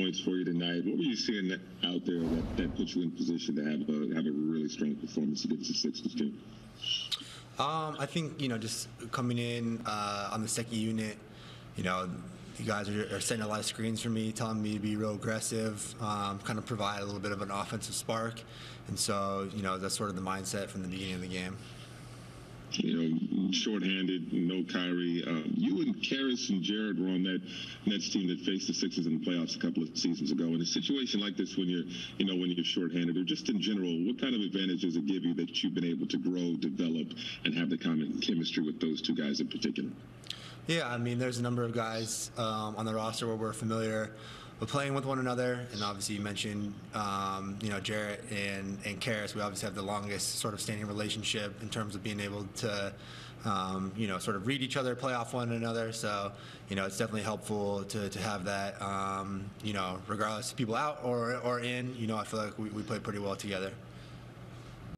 points for you tonight. What were you seeing out there that, that puts you in position to have a, have a really strong performance against the Sixers team? Um, I think you know, just coming in uh, on the second unit, you know, you guys are, are a lot of screens for me, telling me to be real aggressive, um, kind of provide a little bit of an offensive spark, and so you know that's sort of the mindset from the beginning of the game. You know, shorthanded, no Kyrie. Um, you and Caris and Jarrett were on that Nets team that faced the Sixers in the playoffs a couple of seasons ago. In a situation like this, when you're, you know, when you're shorthanded, or just in general, what kind of advantage does it give you that you've been able to grow, develop, and have the common chemistry with those two guys in particular? Yeah, I mean, there's a number of guys um, on the roster where we're familiar with playing with one another, and obviously you mentioned, um, you know, Jarrett and and Caris. We obviously have the longest sort of standing relationship in terms of being able to, um, you know, sort of read each other, play off one another. So, you know, it's definitely helpful to, to have that. Um, you know, regardless of people out or or in, you know, I feel like we, we play pretty well together.